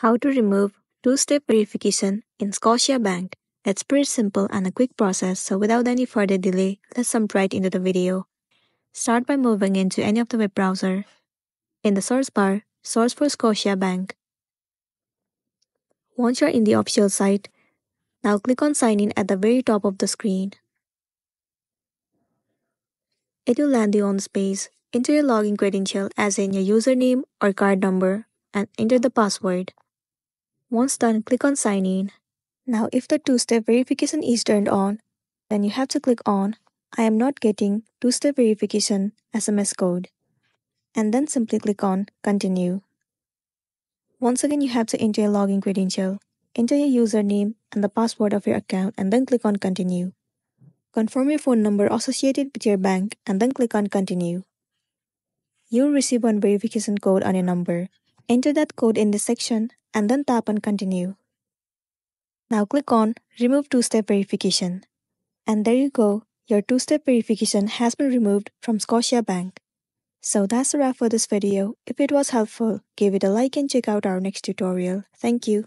How to remove two-step verification in Scotiabank. It's pretty simple and a quick process, so without any further delay, let's jump right into the video. Start by moving into any of the web browser. In the search bar, search for Scotiabank. Once you're in the official site, now click on Sign In at the very top of the screen. It will land you on this page. Enter your login credential as in your username or card number and enter the password. Once done, click on Sign In. Now, if the two-step verification is turned on, then you have to click on I am not getting two-step verification SMS code. And then simply click on Continue. Once again, you have to enter your login credential. Enter your username and the password of your account and then click on Continue. Confirm your phone number associated with your bank and then click on Continue. You'll receive one verification code on your number. Enter that code in the section and then tap on Continue. Now click on Remove two-step verification. And there you go, your two-step verification has been removed from Scotiabank. So that's a wrap for this video. If it was helpful, give it a like and check out our next tutorial. Thank you.